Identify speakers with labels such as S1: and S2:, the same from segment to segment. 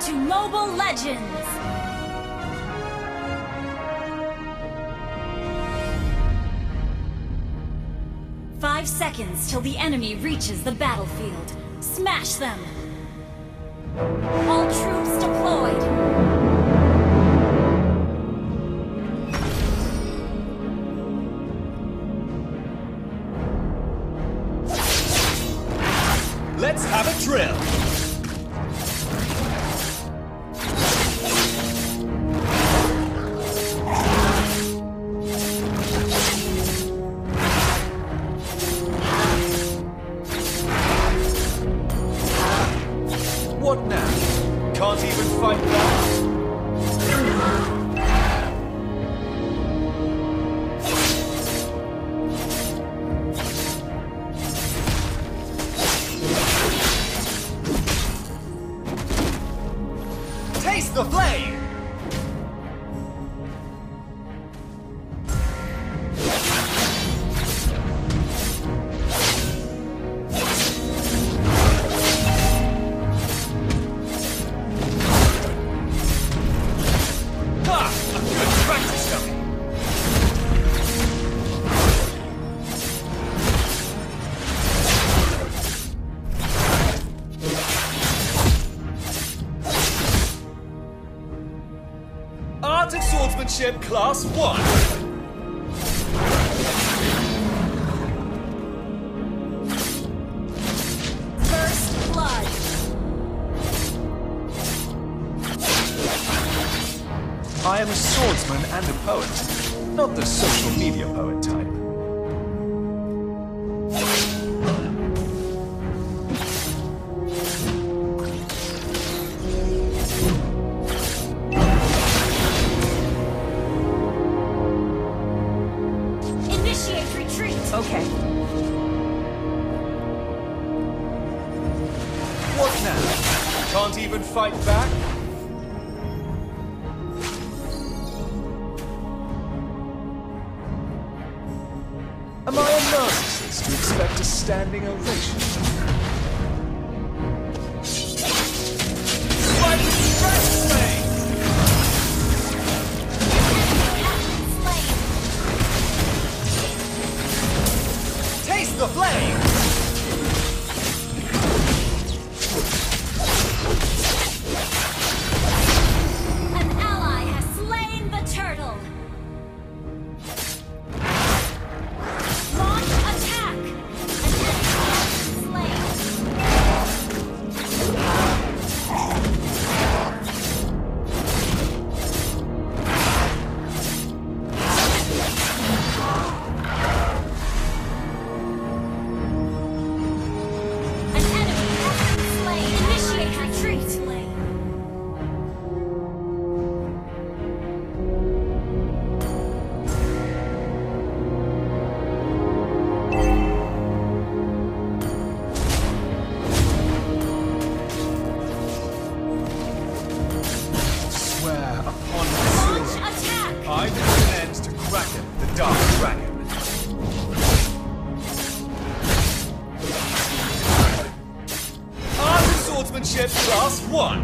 S1: To Mobile Legends! Five seconds till the enemy reaches the battlefield. Smash them! All troops deployed!
S2: Let's have a drill! the flame! Ship Class 1. I am a swordsman and a poet, not the social media poet type. one.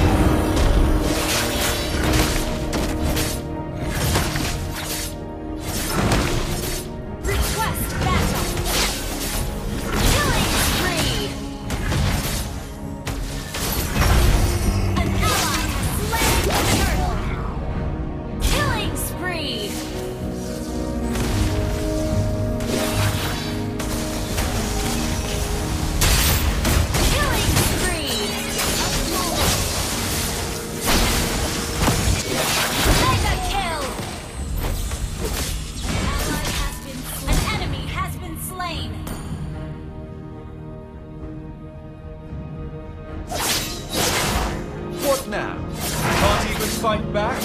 S2: fight back?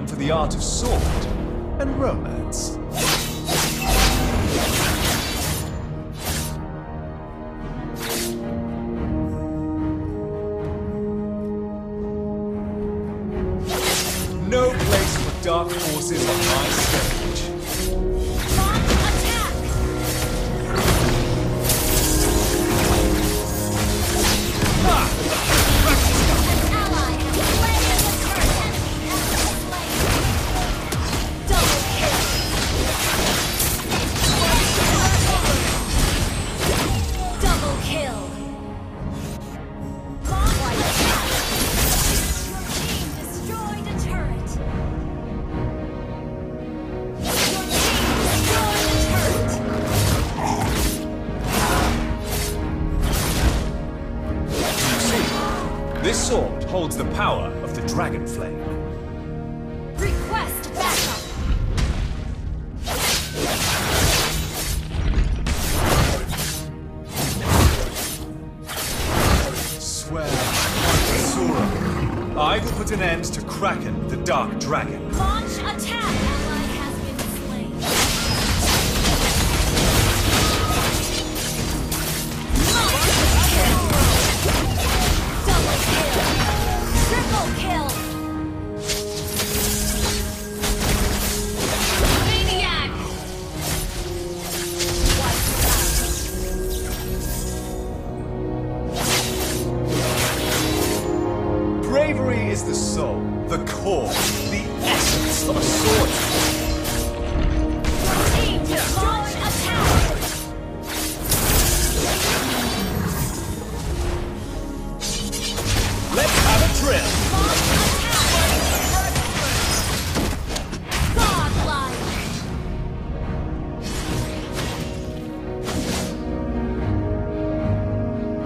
S1: renowned for the art of sword and romance. No place for dark forces on my side. power of the Dragon Flame.
S2: Request backup!
S1: I will put an end to Kraken, the Dark Dragon. is the soul, the core, the essence of a
S2: sword.
S1: Let's have a drill!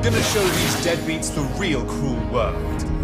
S1: Gonna show these deadbeats the real cruel world.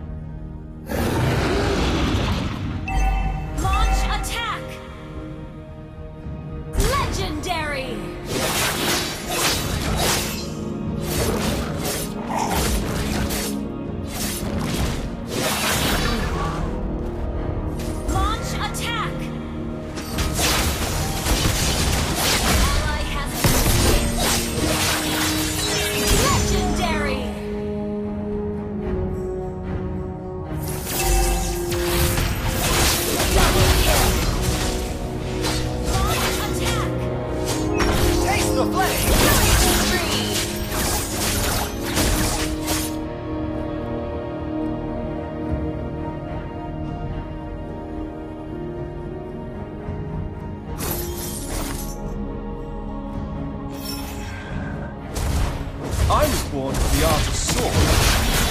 S1: the art of sword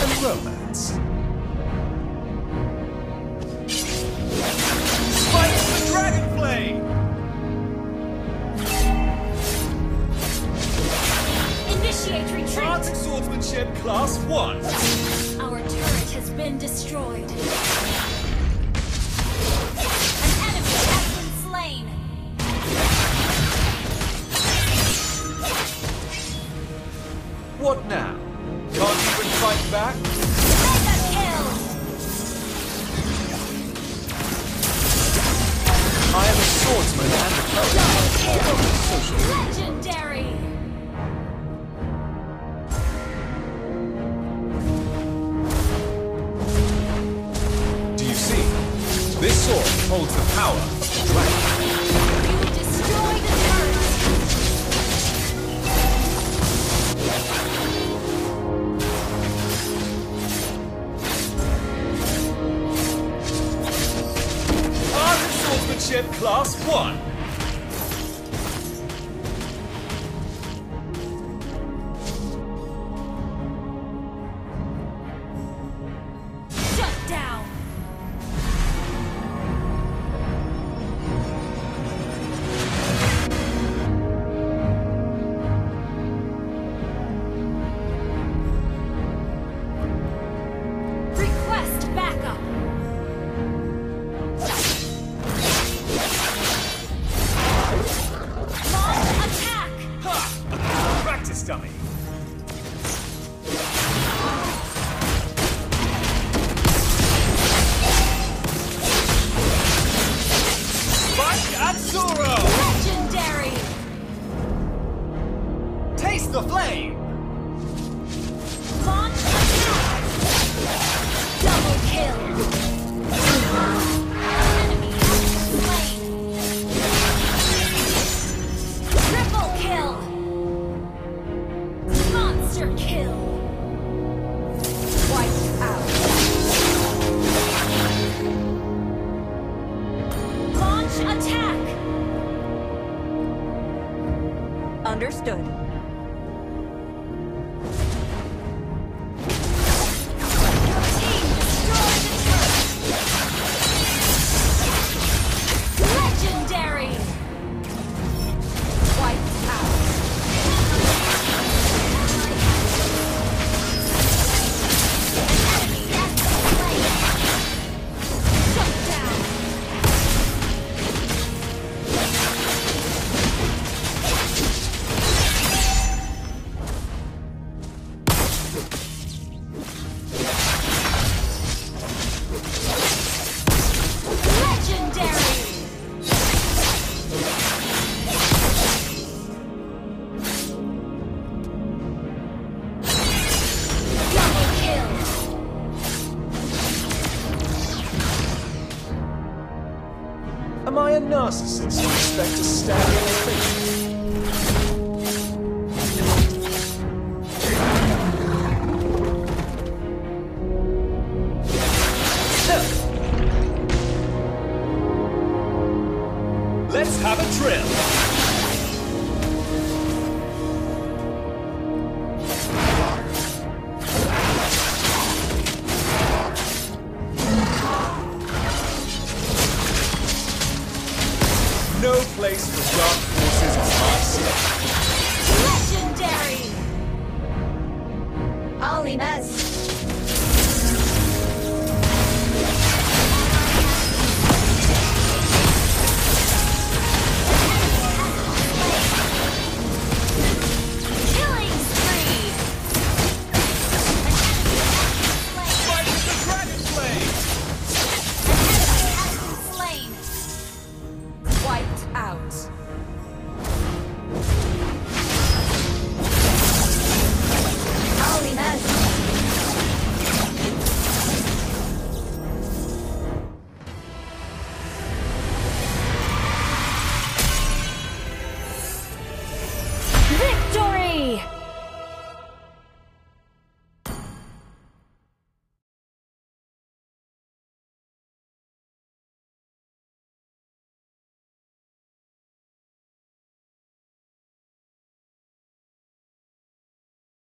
S1: and romance. Understood. All